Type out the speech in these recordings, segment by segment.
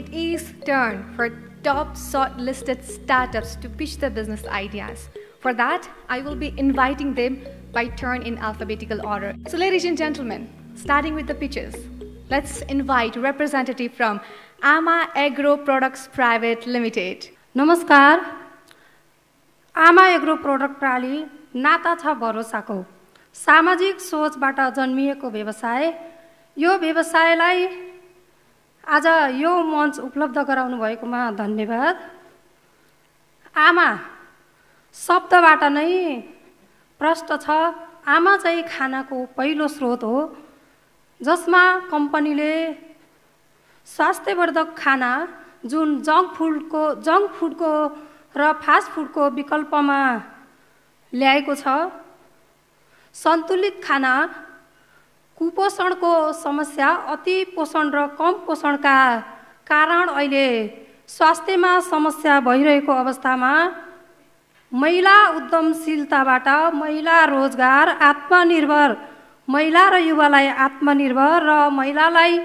it is turn for top shortlisted startups to pitch their business ideas. For that, I will be inviting them by turn in alphabetical order. So, ladies and gentlemen, starting with the pitches, let's invite representative from Ama Agro Products Private Limited. नमस्कार आमा agro product प्रणाली नाता छ भरोसाको सामाजिक सोचबाट जन्मिएको व्यवसाय यो व्यवसायलाई आज यो मञ्च उपलब्ध गराउनु भएकोमा धन्यवाद। आमा शब्दबाट नै प्रष्ट छ आमा चाहिँ खानाको पहिलो स्रोत हो जसमा कम्पनीले स्वास्थ्यवर्धक खाना जुन जङ्क फुडको जङ्क फुडको र फास्ट फुडको विकल्पमा ल्याएको छ। सन्तुलित खाना कुपोषणको समस्या अति पोषण र कम पोषणका कारण अहिले स्वास्थ्यमा समस्या भइरहेको अवस्थामा महिला उद्यमशीलताबाट महिला रोजगार आत्मनिर्भर महिला र युवालाई आत्मनिर्भर र महिलालाई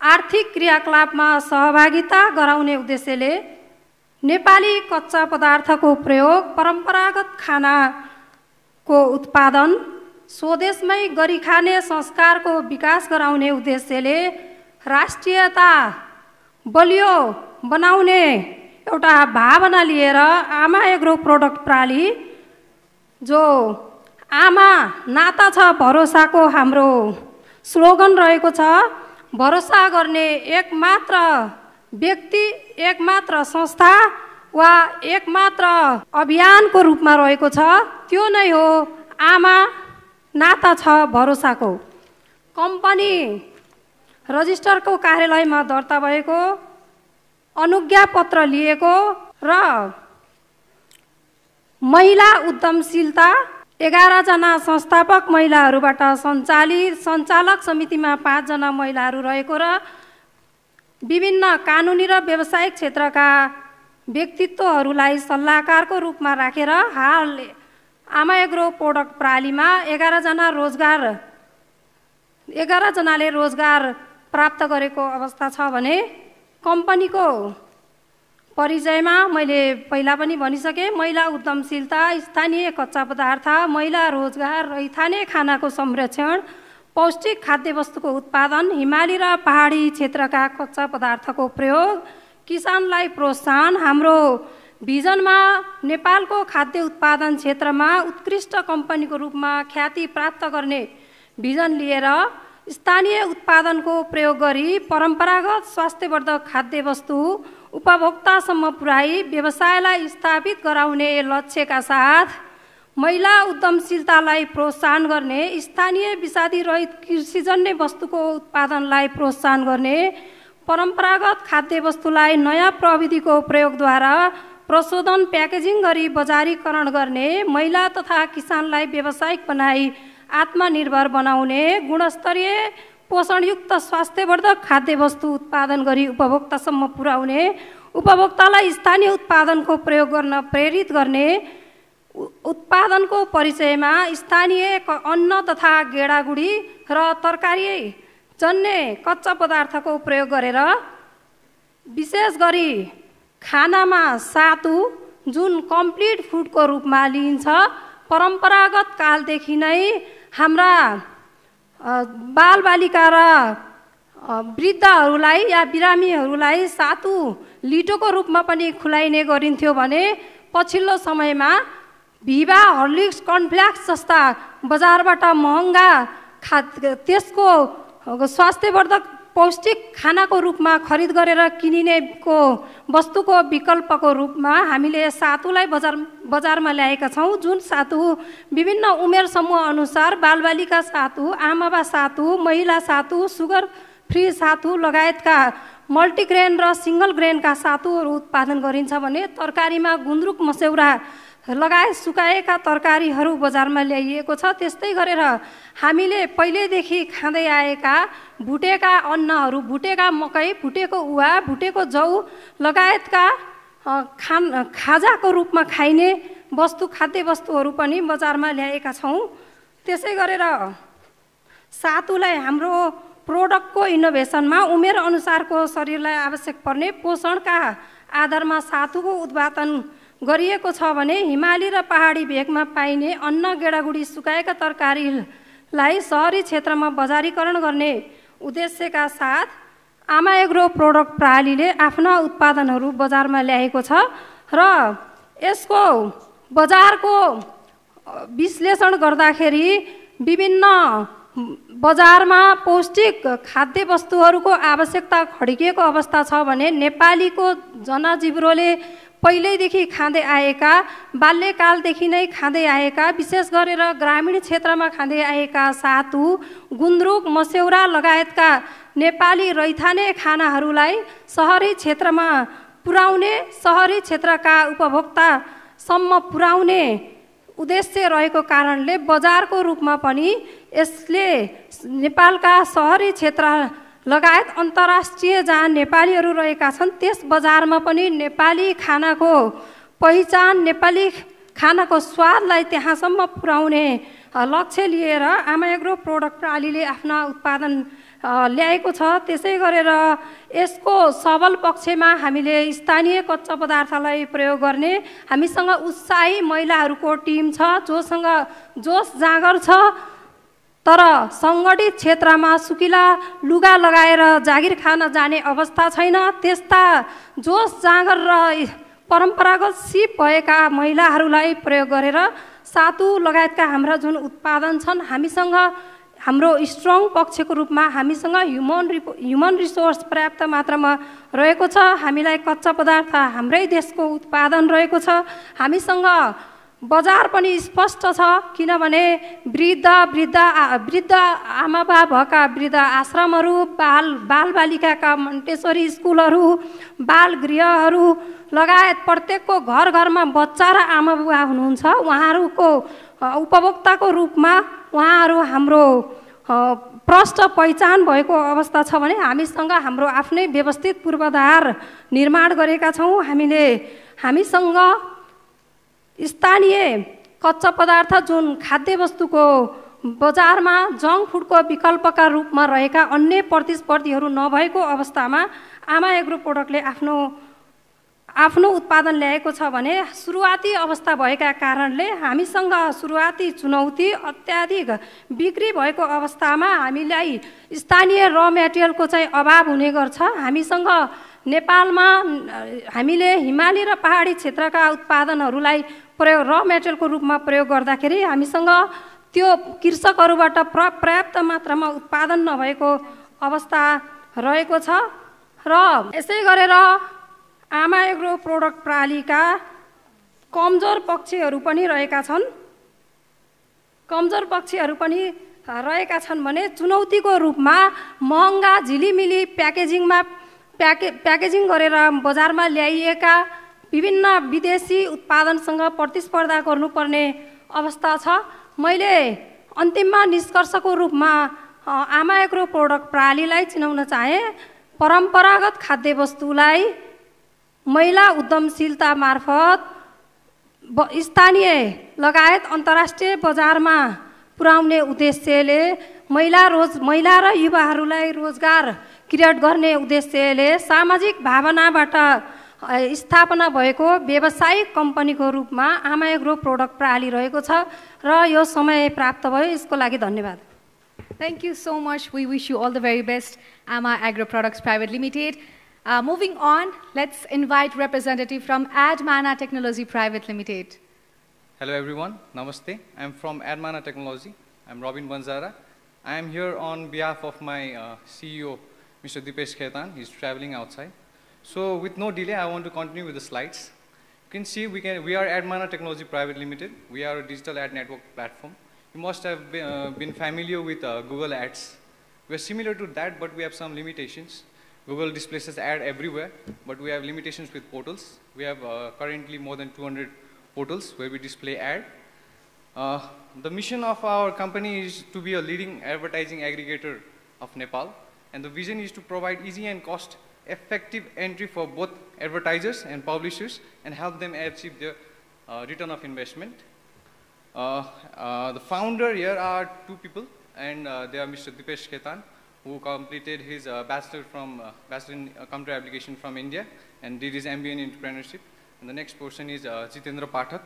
आर्थिक क्रियाकलापमा सहभागिता गराउने उद्देश्यले नेपाली कच्चा पदार्थको प्रयोग परम्परागत खानाको उत्पादन स्वदेशमै गरी खाने संस्कारको विकास गराउने उद्देश्यले राष्ट्रियता बलियो बनाउने एउटा भावना लिएर आमा एग्रो प्रोडक्ट प्रणाली जो आमा नाता छ भरोसाको हाम्रो स्लोगन रहेको छ भरोसा गर्ने एकमात्र व्यक्ति एकमात्र संस्था वा एकमात्र अभियानको रूपमा रहेको छ त्यो नै हो आमा नाता छ भरोसाको। कम्पनी रजिस्टरको कार्यालयमा दर्ता भएको अनुज्ञा पत्र लिएको र महिला उद्यमशीलता एघारजना संस्थापक महिलाहरूबाट सञ्चालित सञ्चालक समितिमा पाँचजना महिलाहरू रहेको र विभिन्न कानुनी र व्यावसायिक क्षेत्रका व्यक्तित्वहरूलाई सल्लाहकारको रूपमा राखेर हाल आमा एग्रो प्रोडक्ट प्रणालीमा एघारजना रोजगार एघारजनाले रोजगार प्राप्त गरेको अवस्था छ भने कम्पनीको परिचयमा मैले पहिला पनि भनिसकेँ महिला उद्यमशीलता स्थानीय कच्चा पदार्थ महिला रोजगार र स्थानीय खानाको संरक्षण पौष्टिक खाद्यवस्तुको उत्पादन हिमाली र पहाडी क्षेत्रका कच्चा पदार्थको प्रयोग किसानलाई प्रोत्साहन हाम्रो भिजनमा नेपालको खाद्य उत्पादन क्षेत्रमा उत्कृष्ट कम्पनीको रूपमा ख्याति प्राप्त गर्ने भिजन लिएर स्थानीय उत्पादनको प्रयोग गरी परम्परागत स्वास्थ्यवर्धक खाद्यवस्तु उपभोक्तासम्म पुर्याई व्यवसायलाई स्थापित गराउने लक्ष्यका साथ महिला उद्यमशीलतालाई प्रोत्साहन गर्ने स्थानीय विषादी रहित कृषिजन्य वस्तुको उत्पादनलाई प्रोत्साहन गर्ने परम्परागत खाद्यवस्तुलाई नयाँ प्रविधिको प्रयोगद्वारा प्रशोधन प्याकेजिङ गरी बजारीकरण गर्ने महिला तथा किसानलाई व्यावसायिक बनाई आत्मनिर्भर बनाउने गुणस्तरीय पोषणयुक्त स्वास्थ्यवर्धक खाद्यवस्तु उत्पादन गरी उपभोक्तासम्म पुर्याउने उपभोक्तालाई स्थानीय उत्पादनको प्रयोग गर्न प्रेरित गर्ने उत्पादनको परिचयमा स्थानीय अन्न तथा गेडागुडी र तरकारी जन्य कच्चा पदार्थको प्रयोग गरेर विशेष गरी खानामा सातु जुन कम्प्लिट फुडको रूपमा लिइन्छ परम्परागत कालदेखि नै हाम्रा बालबालिका र वृद्धहरूलाई या बिरामीहरूलाई सातु लिटोको रूपमा पनि खुलाइने गरिन्थ्यो भने पछिल्लो समयमा भिभा हर्लिक्स कर्नफ्ल्याक्स जस्ता बजारबाट महँगा खा त्यसको स्वास्थ्यवर्धक पौष्टिक खानाको रूपमा खरिद गरेर किनिनेको वस्तुको विकल्पको रूपमा हामीले सातुलाई बजार बजारमा ल्याएका छौँ जुन सातु विभिन्न उमेर समूह अनुसार बालबालिका सातु आमाबा सातु महिला सातु सुगर फ्री सातु लगायतका मल्टिग्रेन र सिङ्गल ग्रेनका सातुहरू उत्पादन गरिन्छ भने तरकारीमा गुन्द्रुक मस्यौरा लगायत सुकाएका तरकारीहरू बजारमा ल्याइएको छ। त्यस्तै गरेर हामीले पहिल्यैदेखि खाँदै आएका भुटेका अन्नहरू भुटेका मकै भुटेको उवा भुटेको जौ लगायतका खान खाजाको रूपमा खाइने वस्तु खाद्य वस्तुहरू पनि बजारमा ल्याएका छौँ। त्यसै गरेर सातुलाई हाम्रो प्रोडक्टको इनोभेसनमा उमेर अनुसारको शरीरलाई आवश्यक पर्ने पोषणका आधारमा सातुको उत्पादन गरिएको छ भने हिमाली र पहाडी भेगमा पाइने अन्न गेडागुडी सुकाएका तरकारीलाई सहरी क्षेत्रमा बजारीकरण गर्ने उद्देश्यका साथ आमा एग्रो प्रोडक्ट प्रणालीले आफ्ना उत्पादनहरू बजारमा ल्याएको छ र यसको बजारको विश्लेषण गर्दाखेरि विभिन्न बजारमा पौष्टिक खाद्य वस्तुहरूको आवश्यकता खड्किएको अवस्था छ भने नेपालीको जनजिब्रोले पहिल्यैदेखि खाँदै आएका बाल्यकालदेखि नै खाँदै आएका विशेष गरेर ग्रामीण क्षेत्रमा खाँदै आएका सातु गुन्द्रुक मस्यौरा लगायतका नेपाली रैथाने खानाहरूलाई सहरी क्षेत्रमा पुर्याउने सहरी क्षेत्रका उपभोक्तासम्म पुर्याउने उद्देश्य रहेको कारणले बजारको रूपमा पनि यसले नेपालका सहरी क्षेत्र लगायत अन्तर्राष्ट्रिय जहाँ नेपालीहरू रहेका छन् त्यस बजारमा पनि नेपाली खानाको पहिचान नेपाली खानाको स्वादलाई त्यहाँसम्म पुर्याउने लक्ष्य लिएर आमा एग्रो प्रोडक्ट प्रणालीले आफ्ना उत्पादन ल्याएको छ। त्यसै गरेर यसको सबल पक्षमा हामीले स्थानीय कच्चा पदार्थलाई प्रयोग गर्ने हामीसँग उत्साही महिलाहरूको टिम छ जोसँग जोस जाँगर छ। तर सङ्गठित क्षेत्रमा सुकिला लुगा लगाएर जागिर खान जाने अवस्था छैन। त्यस्ता जोस जाँगर र परम्परागत सिप भएका महिलाहरूलाई प्रयोग गरेर सातु लगायतका हाम्रा जुन उत्पादन छन् हामीसँग हाम्रो स्ट्रङ पक्षको रूपमा हामीसँग ह्युमन रिपो ह्युमन रिसोर्स पर्याप्त मात्रामा रहेको छ। हामीलाई कच्चा पदार्थ हाम्रै देशको उत्पादन रहेको छ। हामीसँग बजार पनि स्पष्ट छ किनभने वृद्ध वृद्ध वृद्ध आमा बा भएका वृद्ध आश्रमहरू बाल बालबालिकाका मन्टेश्वरी स्कुलहरू बाल गृहहरू लगायत प्रत्येकको घर घरमा बच्चा र आमा बुवा हुनुहुन्छ। उहाँहरूको उपभोक्ताको रूपमा उहाँहरू हाम्रो प्रष्ट पहिचान भएको अवस्था छ भने हामीसँग हाम्रो आफ्नै व्यवस्थित पूर्वाधार निर्माण गरेका छौँ। हामीले हामीसँग स्थानीय कच्चा पदार्थ जुन खाद्य वस्तुको बजारमा जङ्क फुडको विकल्पका रूपमा रहेका अन्य प्रतिस्पर्धीहरू नभएको अवस्थामा आमा एग्रो प्रोडक्टले आफ्नो आफ्नो उत्पादन ल्याएको छ भने सुरुवाती अवस्था भएका कारणले हामीसँग सुरुवाती चुनौती अत्याधिक बिक्री भएको अवस्थामा हामीलाई स्थानीय र मेटेरियलको चाहिँ अभाव हुने गर्छ। हामीसँग नेपालमा हामीले हिमाली र पहाडी क्षेत्रका उत्पादनहरूलाई प्रयोग र मेटेरियलको रूपमा प्रयोग गर्दाखेरि हामीसँग त्यो कृषकहरूबाट प्र पर्याप्त मात्रामा उत्पादन नभएको अवस्था रहेको छ। र यसै गरेर आमा एग्रो प्रोडक्ट प्रणालीका कमजोर पक्षहरू पनि रहेका छन्। कमजोर पक्षहरू पनि रहेका छन् भने चुनौतीको रूपमा महँगा झिलिमिली प्याकेजिङमा प्याके प्याकेजिङ गरेर बजारमा ल्याइएका विभिन्न विदेशी उत्पादनसँग प्रतिस्पर्धा गर्नुपर्ने अवस्था छ। मैले अन्तिममा निष्कर्षको रूपमा आमा एग्रो प्रोडक्ट प्रणालीलाई चिनाउन चाहेँ परम्परागत खाद्य वस्तुलाई महिला उद्यमशीलता मार्फत स्थानीय लगायत अन्तर्राष्ट्रिय बजारमा पुर्याउने उद्देश्यले महिला रोज महिला र युवाहरूलाई रोजगार क्रिएट गर्ने उद्देश्यले सामाजिक भावनाबाट स्थापना भएको व्यावसायिक कम्पनीको रूपमा आमा एग्रो प्रोडक्ट प्रणाली रहेको छ र यो समय प्राप्त भयो यसको लागि धन्यवाद। Thank you so much we wish you all the very best Aama agro products private limited moving on let's invite representative from add माना technology private limited hello everyone नमस्ते आइएम फ्रम एड माना technology I'm Rabin Banjara I am here on of my my uh, mister Dipesh Khetan travelling He's outside. So with no delay, I want to continue with the slides. You can see we, can, we are AdMana Technology Private Limited. We are a digital ad network platform. You must have been, uh, been familiar with uh, Google Ads. We're similar to that, but we have some limitations. Google displays ad everywhere, but we have limitations with portals. We have uh, currently more than 200 portals where we display ad. Uh, the mission of our company is to be a leading advertising aggregator of Nepal, and the vision is to provide easy and cost effective entry for both advertisers and publishers and help them achieve their uh, return of investment. Uh, uh, the founder here are two people and uh, they are Mr. Dipesh Khetan who completed his bachelor from bachelor in computer application from India and did his MBA in entrepreneurship. And the next person is uh, Jitendra Pathak.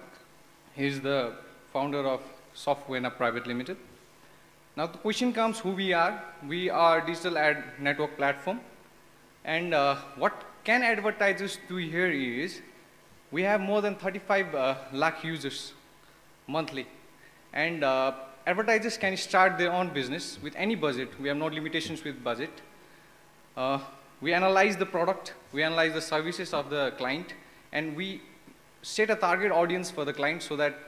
He is the founder of Software Private Limited. Now the question comes who we are. We are digital ad network platform. And uh, what can advertisers do here is we have more than 35 uh, lakh users monthly. And uh, advertisers can start their own business with any budget. We have no limitations with budget. Uh, we analyze the product, we analyze the services of the client, and we set a target audience for the client so that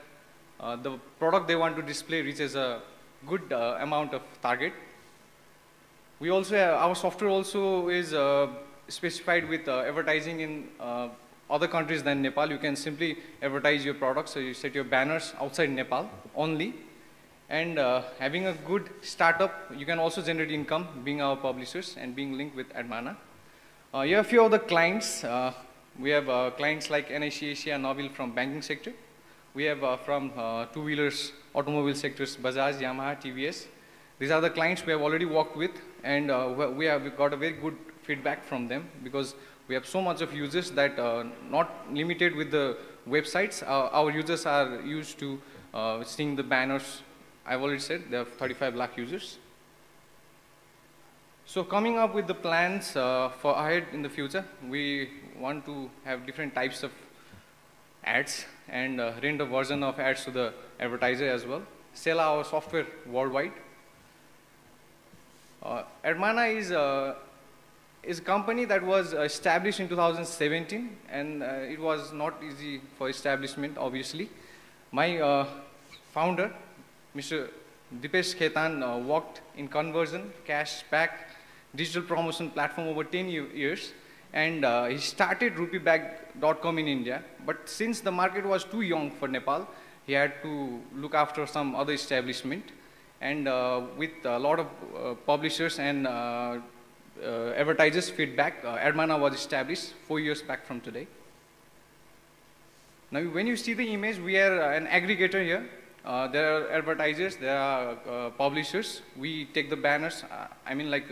uh, the product they want to display reaches a good uh, amount of target. We also have, our software also is uh, specified with uh, advertising in uh, other countries than Nepal. You can simply advertise your products, so you set your banners outside Nepal only. And uh, having a good startup, you can also generate income being our publishers and being linked with Admana. Uh, here are a few of the clients. Uh, we have uh, clients like NIC Asia Nabil from banking sector. We have uh, from uh, two-wheelers, automobile sectors, Bajaj, Yamaha, TVS. These are the clients we have already worked with and uh, we have got a very good feedback from them because we have so much of users that uh, not limited with the websites. Our users are used to uh, seeing the banners. I've already said they have 35 lakh users. So coming up with the plans uh, for ahead in the future, we want to have different types of ads and uh, render version of ads to the advertiser as well. Sell our software worldwide. Uh, is a, is a company that was established in 2017 and uh, it was not easy for establishment obviously. My uh, founder, Mr. Dipesh Khetan uh, worked in conversion, cash back, digital promotion platform over 10 years and uh, he started rupeebag.com in India. But since the market was too young for Nepal, he had to look after some other establishment. And uh, with a lot of uh, publishers and uh, advertisers feedback, uh, Admana was established four years back from today. Now, when you see the image, we are an aggregator here. Uh, there are advertisers, there are uh, publishers. We take the banners. Uh, I mean, like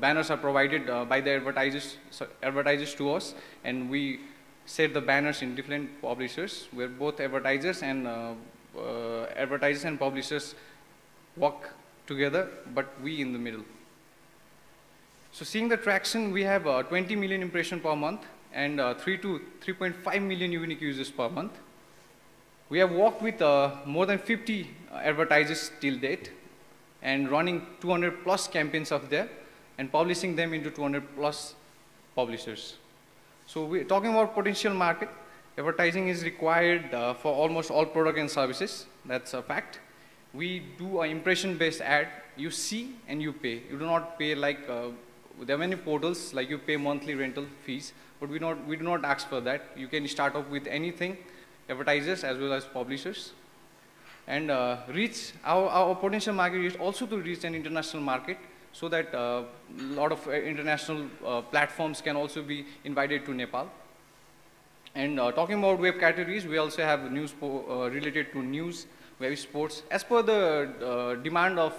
banners are provided by the advertisers, so advertisers to us, and we set the banners in different publishers. Where both advertisers and advertisers and publishers work together, but we in the middle. So, seeing the traction, we have 20 million impression per month and 3 to 3.5 million unique users per month. We have worked with uh, more than 50 advertisers till date and running 200 plus campaigns of there and publishing them into 200 plus publishers. So we're talking about potential market. Advertising is required uh, for almost all product and services. That's a fact. We do an impression-based ad. You see and you pay. You do not pay like, uh, there are many portals, like you pay monthly rental fees, but we, not, we do not ask for that. You can start off with anything advertisers as well as publishers. And uh, reach, our, our potential market is also to reach an international market so that a uh, lot of uh, international uh, platforms can also be invited to Nepal. And uh, talking about web categories, we also have news related to news, web sports. As per the demand of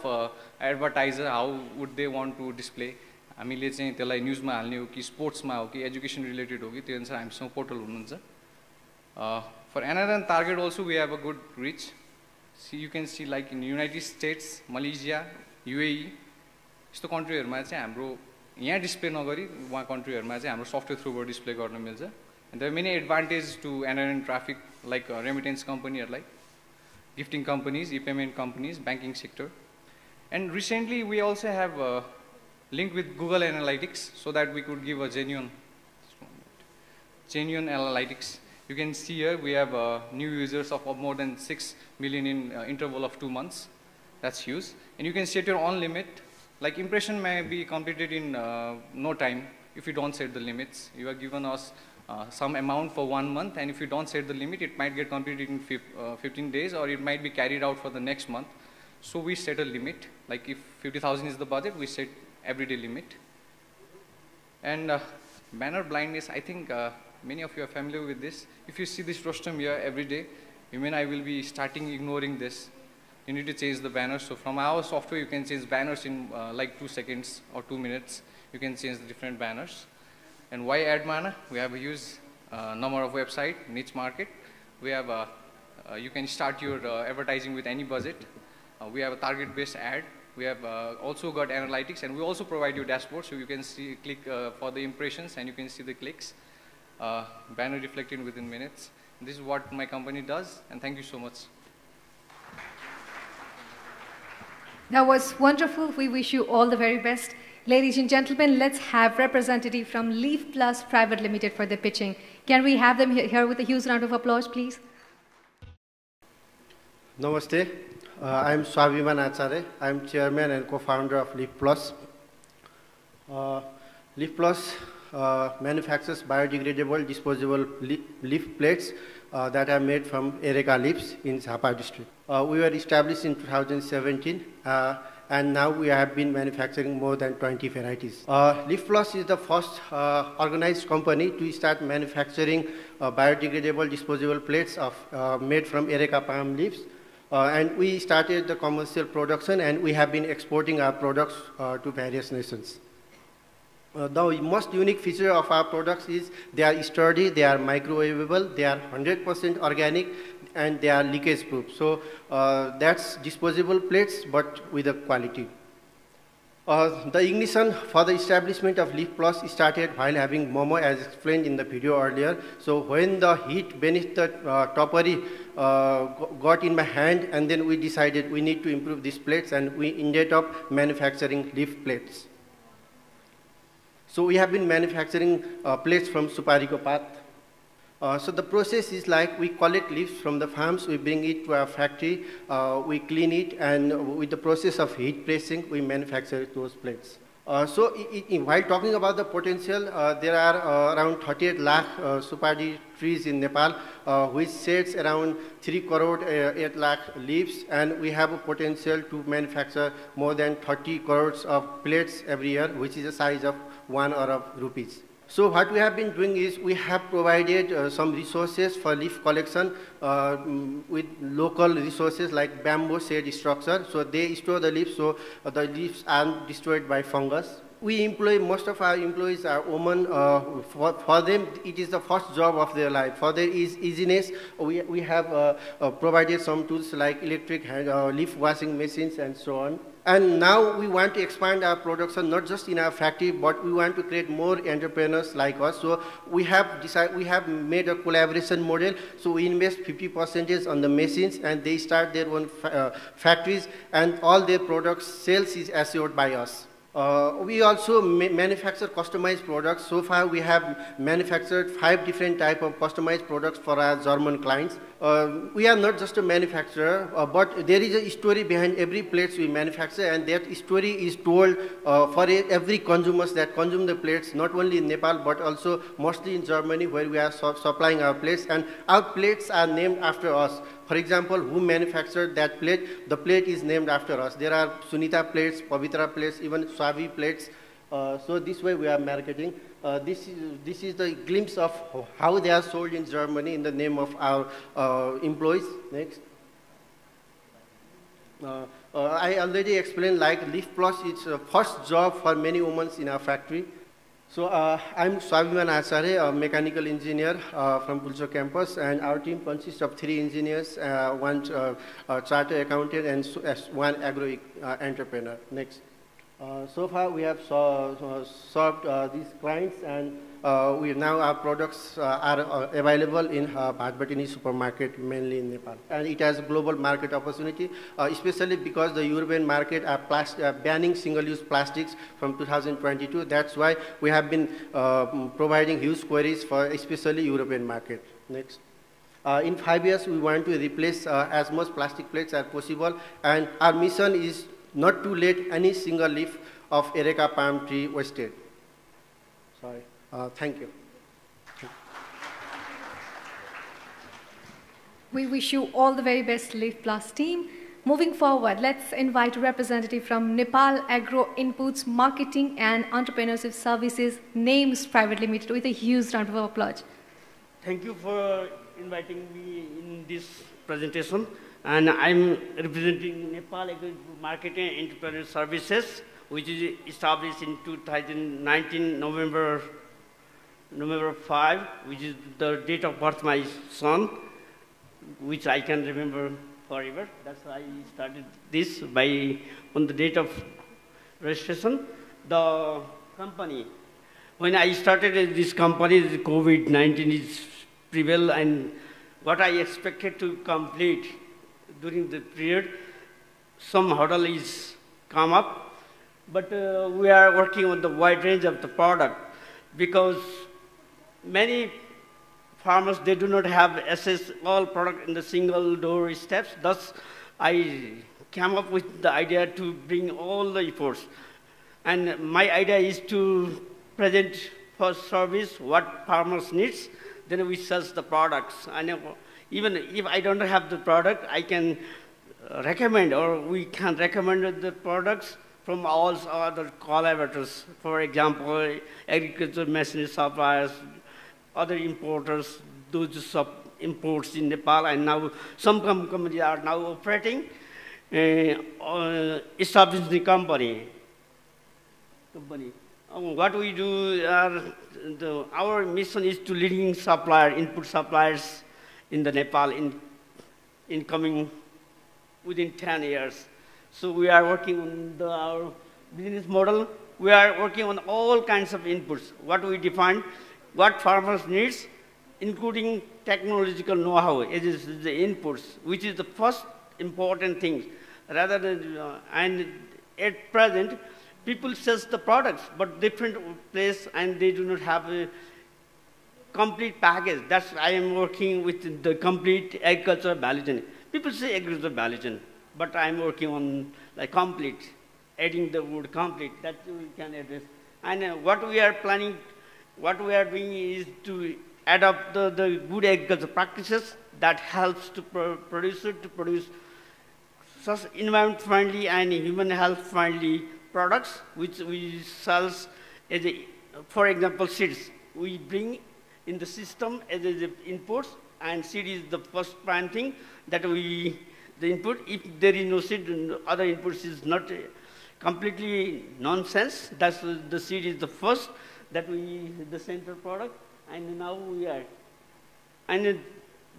advertiser, how would they want to display? हामीले चाहिँ त्यसलाई न्युजमा हाल्ने हो कि स्पोर्ट्समा हो कि एजुकेसन रिलेटेड हो कि त्यो अनुसार हामीसँग पोर्टल हुनुहुन्छ for another target also we have a good reach. See, you can see like in United States, Malaysia, UAE, यस्तो कन्ट्रीहरूमा चाहिँ हाम्रो यहाँ डिस्प्ले नगरी उहाँ कन्ट्रीहरूमा चाहिँ हाम्रो सफ्टवेयर थ्रुबाट डिस्प्ले गर्न मिल्छ and there many advantage to NRN traffic like remittance कम्पनीहरूलाई gifting companies, e-payment companies, banking sector. And recently we also have uh, linked with Google Analytics so that we could give a genuine, genuine analytics you can see here we have uh, new users of more than 6 million in uh, interval of two months. That's huge. And you can set your own limit. Like impression may be completed in uh, no time if you don't set the limits. You are given us uh, some amount for one month and if you don't set the limit, it might get completed in uh, 15 days or it might be carried out for the next month. So we set a limit. Like if 50,000 is the budget, we set everyday limit. And uh, banner blindness, I think Many of you are familiar with this. If you see this rostrum here every day, you mean I will be starting ignoring this. you need to change the banners. So from our software, you can change banners in uh, like two seconds or two minutes. You can change the different banners. And why AdMana? We have a huge uh, number of website, niche market. We have a, uh, you can start your uh, advertising with any budget. Uh, we have a target-based ad. We have uh, also got analytics, and we also provide you dashboard, so you can see click for the impressions, and you can see the clicks. banner reflected within minutes. This is what my company does, and thank you so much. That was wonderful. We wish you all the very best. Ladies and gentlemen, let's have representative from Leaf Plus Private Limited for the pitching. Can we have them here with a huge round of applause, please? Namaste. Uh, I'm Swabiman Acharya. I'm chairman and co-founder of Leaf Plus. Uh, Leaf Plus uh, manufactures biodegradable disposable leaf plates uh, that are made from Areca leaves in Jhapa district. Uh, we were established in 2017 uh, and now we have been manufacturing more than 20 varieties. Uh, Leaf Plus is the first uh, organized company to start manufacturing uh, biodegradable disposable plates of, made from Areca palm leaves. and we started the commercial production and we have been exporting our products to various nations. Uh, the most unique feature of our products is they are sturdy, they are microwavable, they are 100% organic, and they are leakage proof. So uh, that's disposable plates, but with a quality. Uh, the ignition for the establishment of Leaf Plus started while having Momo as explained in the video earlier. So when the heat beneath the uh, tapari uh, got in my hand and then we decided we need to improve these plates and we ended up manufacturing leaf plates. So we have been manufacturing uh, plates from Suparico Path. Uh, so the process is like we collect leaves from the farms, we bring it to our factory, uh, we clean it, and with the process of heat pressing, we manufacture those plates. Uh, so while talking about the potential, uh, there are uh, around 38 lakh supari trees in Nepal, which sheds around 3 crore uh, 8 lakh leaves, and we have a potential to manufacture more than 30 crores of plates every year, which is the size of one arab rupees. So what we have been doing is we have provided uh, some resources for leaf collection uh, mm, with local resources like bamboo shade structure. So they store the leaves so uh, the leaves aren't destroyed by fungus. We employ, most of our employees are women. Uh, for, for them, it is the first job of their life. For their easiness, we, we have uh, uh, provided some tools like electric hand, leaf washing machines and so on. And now we want to expand our production not just in our factory, but we want to create more entrepreneurs like us. So we have decided, we have made a collaboration model. So we invest 50 percentage on the machines, and they start their own fa uh, factories, and all their products sales is assured by us. Uh, we also ma manufacture customized products. So far, we have manufactured five different type of customized products for our German clients. Uh, we are not just a manufacturer, uh, but there is a story behind every plates we manufacture, and that story is told uh, for every consumers that consume the plates, not only in Nepal, but also mostly in Germany, where we are su supplying our plates, and our plates are named after us. For example, who manufactured that plate? The plate is named after us. There are Sunita plates, Pavitra plates, even Swavi plates. Uh, so this way we are marketing. Uh, this, is, this is the glimpse of how they are sold in Germany in the name of our uh, employees. Next. Uh, uh, I already explained like Leaf Plus is a first job for many women in our factory. So uh, I'm Swabiman Acharya, a mechanical engineer uh, from Pulchowk campus, and our team consists of three engineers, uh, one uh, chartered accountant, and one agro uh, entrepreneur. Next. Uh, so far, we have solved these clients and we now our products uh, are uh, available in uh, Bhatbhateni supermarket, mainly in Nepal. And it has a global market opportunity, uh, especially because the European market are uh, banning single-use plastics from 2022. That's why we have been uh, providing huge queries for especially European market. Next. in five years, we want to replace as much plastic plates as possible, and our mission is not to let any single leaf of Areca palm tree wasted. Sorry. Uh, thank you. We wish you all the very best, Leaf Plus team. Moving forward, let's invite a representative from Nepal Agro Inputs Marketing and Entrepreneurship Services Names Private Limited with a huge round of applause. Thank you for inviting me in this presentation. and I'm representing Nepal Agro Marketing and Entrepreneurship Services, which is established in 2019 November November 5, which is the date of birth of my son, which I can remember forever. That's why I started this by on the date of registration. The company, when I started this company, COVID-19 is prevail and what I expected to complete during the period, some hurdle is come up, but uh, we are working on the wide range of the product because many farmers, they do not have access all product in the single door steps. Thus, I came up with the idea to bring all the efforts. And my idea is to present for service what farmers needs, then we sell the products. And even if I don't have the product, I can recommend or we can recommend the products from all other collaborators. For example, agricultural machinery suppliers, other importers, those sub imports in Nepal, and now some companies are now operating, uh, uh, the company. company. Um, what we do, are the, our mission is to leading supplier, input suppliers in the Nepal in, in coming within 10 years. So we are working on the, our business model. We are working on all kinds of inputs. What we define, what farmers needs, including technological know-how, the inputs, which is the first important thing. Rather than, uh, and at present, people sell the products, but different place, and they do not have a complete package. That's I am working with the complete agricultural value chain. People say agricultural value chain, but I'm working on like complete, adding the word complete. That we can address. And uh, what we are planning what we are doing is to adopt the, the good agriculture practices that helps to pro producer to produce such environment friendly and human health friendly products which we sell as a, for example seeds. We bring in the system as a inputs and seed is the first planting that we the input. If there is no seed other inputs is not completely nonsense. That's the seed is the first that we, the central product, and now we are. And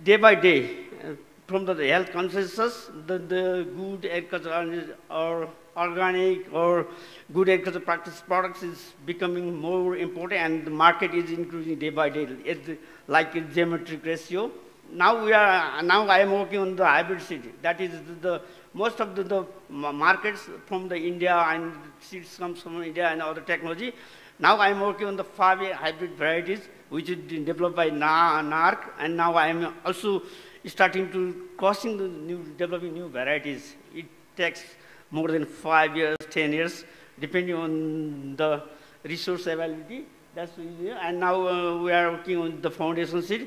day by day, uh, from the health consensus, the, the good agriculture or organic or good agriculture practice products is becoming more important and the market is increasing day by day. It's like a geometric ratio. Now we are, now I am working on the hybrid seed. That is the, the most of the, the, markets from the India and seeds comes from India and other technology. Now I'm working on the five hybrid varieties, which is developed by NARC, and now I'm also starting to crossing the new, developing new varieties. It takes more than five years, 10 years, depending on the resource availability. That's. And now uh, we are working on the foundation seed.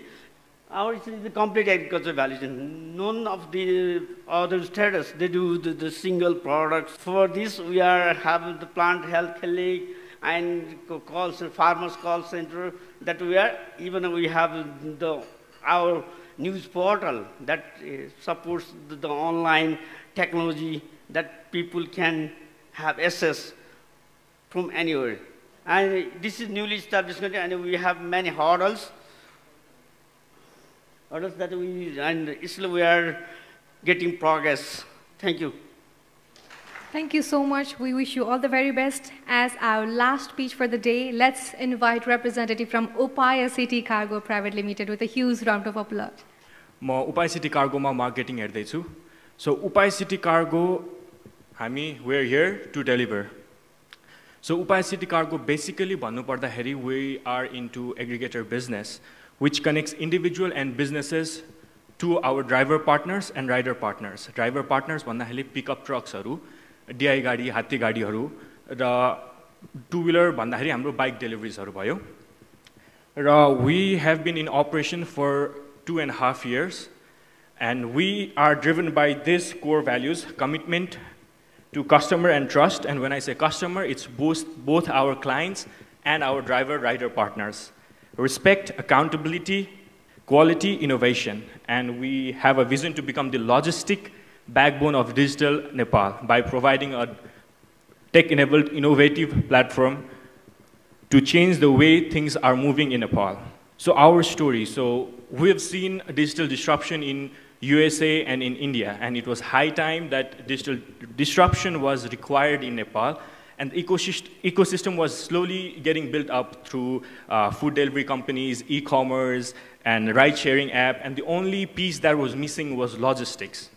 Our is the complete agriculture value chain. None of the other states, they do the, the single products. For this, we are having the plant health clinic, and calls farmers call center that we are even we have the our news portal that uh, supports the, the, online technology that people can have access from anywhere. And this is newly established country and we have many hurdles. Hurdles that we, and still we are getting progress. Thank you. Thank you so much. We wish you all the very best. As our last speech for the day, let's invite representative from Upaya City Cargo Private Limited with a huge round of applause. म उपाय city कार्गोमा marketing हेर्दैछु so Upaya city cargo हामी where here to deliver so Upaya city cargo basically भन्नुपर्दाखेरि we are in to aggregator business which connects individual and businesses to our driver partners and rider partners driver partners भन्दाखेरि pickup ट्रक्सहरू DI गाडी हात्ती गाडीहरू र two wheeler भन्दाखेरि हाम्रो bike डेलिभरिजहरू भयो र we have been in operation for two and half years and we are driven by this core values commitment to customer and trust. And when I say customer, it's both, both our clients and our driver rider partners. Respect, accountability, quality, innovation, and we have a vision to become the logistic backbone of digital Nepal by providing a tech-enabled innovative platform to change the way things are moving in Nepal. So our story, so we have seen digital disruption in USA and in India, and it was high time that digital disruption was required in Nepal, and the ecosystem was slowly getting built up through uh, food delivery companies, e-commerce, and ride-sharing app, and the only piece that was missing was logistics.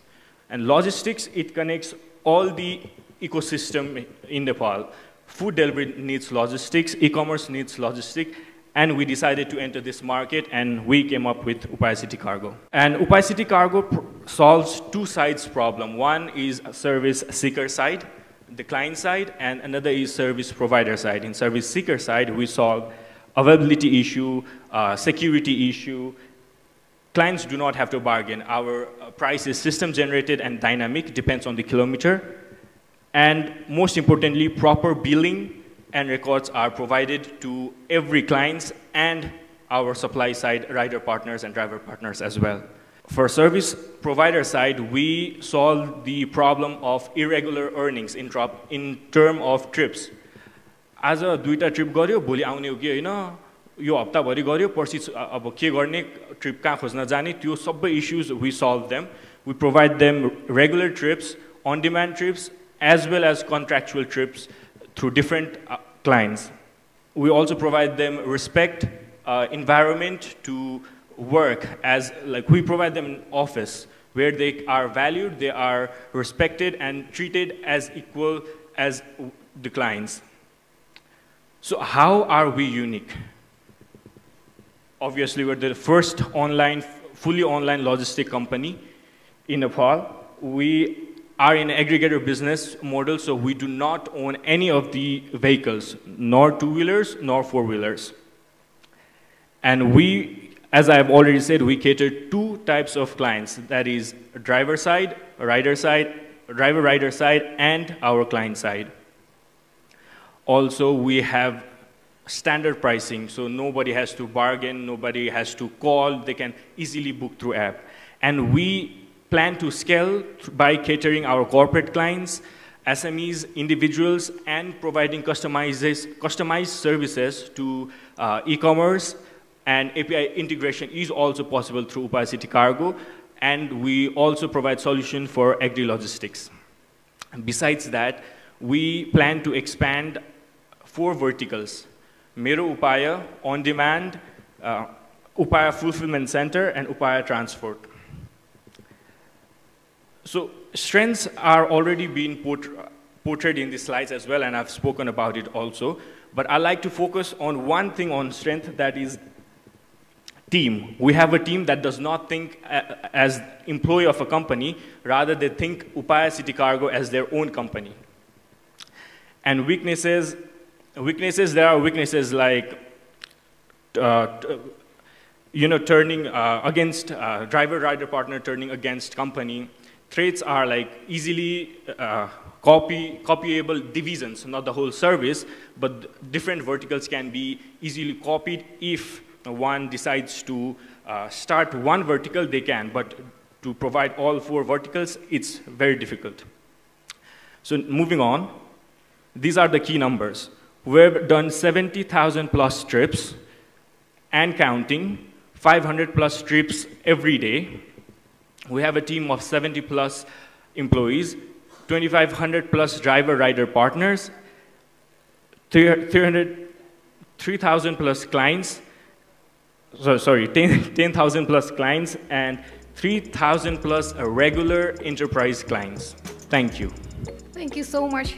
And logistics, it connects all the ecosystem in Nepal. Food delivery needs logistics, e-commerce needs logistics, and we decided to enter this market and we came up with Upaya City Cargo. And Upaya City Cargo solves two sides problem. One is service seeker side, the client side, and another is service provider side. In service seeker side, we solve availability issue, uh, security issue. Clients do not have to bargain. Our uh, price is system generated and dynamic, depends on the kilometer. And most importantly, proper billing and records are provided to every clients and our supply side rider partners and driver partners as well. For service provider side, we solve the problem of irregular earnings in, drop, in term of trips. आज दुईवटा trip गऱ्यो भोलि आउने हो कि होइन यो हप्ताभरि गऱ्यो पर्सि अब के गर्ने ट्रिप कहाँ खोज्न जाने त्यो सबै issues we solve them we provide them regular trips on demand trips as well as कन्ट्रेक्चुअल trips through different uh, clients. We also provide them respect uh, environment to work as like we provide them an office where they are valued, they are respected and treated as equal as the clients. So how are we unique? Obviously, we're the first online, fully online logistic company in Nepal. We are in aggregator business model, so we do not own any of the vehicles, nor two-wheelers, nor four-wheelers. And we, as I've already said, we cater two types of clients, that is driver side, rider side, driver-rider side, and our client side. Also, we have standard pricing, so nobody has to bargain, nobody has to call, they can easily book through app. And we plan to scale by catering our corporate clients, SMEs, individuals, and providing customized services to uh, e-commerce and API integration is also possible through Upaya City Cargo. And we also provide solution for agri-logistics. Besides that, we plan to expand four verticals. Mero Upaya, On Demand, uh, Upaya Fulfillment Center, and Upaya Transport. So strengths are already being portrayed in the slides as well, and I've spoken about it also. But I like to focus on one thing on strength that is team. We have a team that does not think as employee of a company, rather they think Upaya City Cargo as their own company. And weaknesses, weaknesses, there are weaknesses like uh, you know, turning uh, against uh, driver-rider partner, turning against company, Threads are like easily copy, copyable divisions, not the whole service, but different verticals can be easily copied if one decides to uh, start one vertical, they can, but to provide all four verticals, it's very difficult. So moving on, these are the key numbers. We've done 70,000 plus trips and counting, 500 plus trips every day, we have a team of 70 plus employees, 2,500 plus driver rider partners, 3,000 plus clients, so, sorry, 10,000 10, plus clients, and 3,000 plus regular enterprise clients. Thank you. Thank you so much.